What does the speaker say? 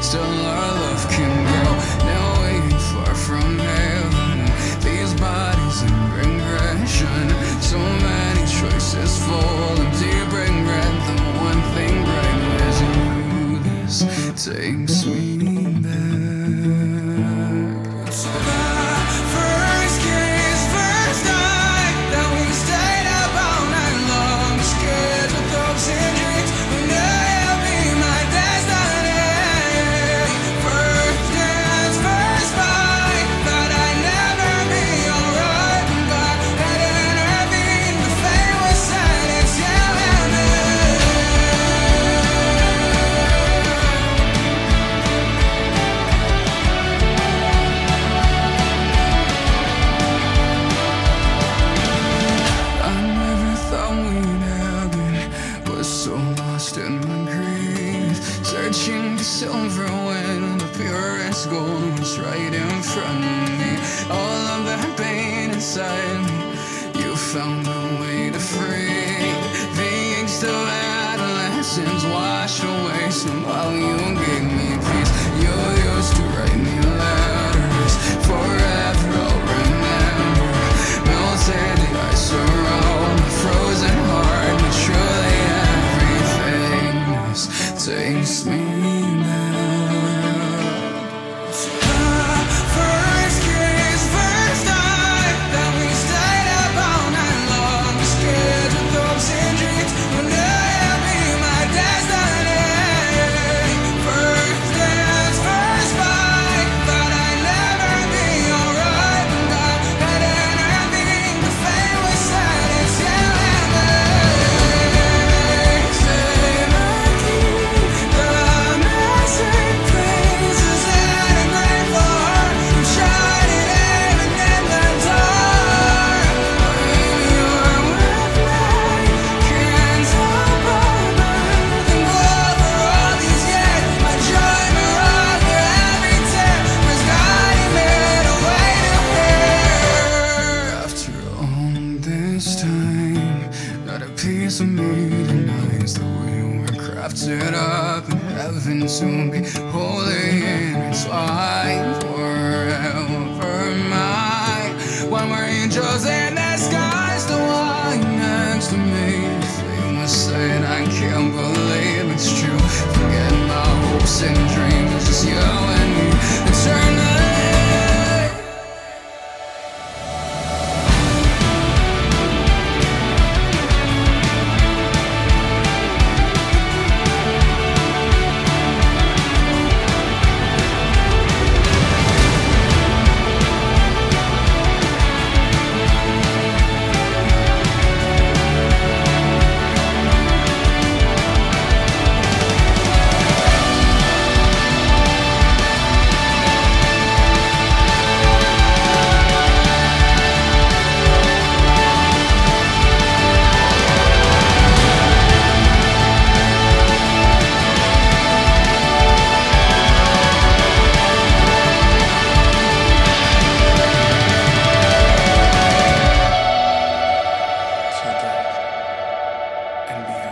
still our love can grow. Now waiting far from here. is right in front of me. All of that pain inside me. You found a way to free The inks of adolescence. Wash away Somehow you gave me peace. You used to write me letters forever. set up in heaven soon be holy and it's. and beyond.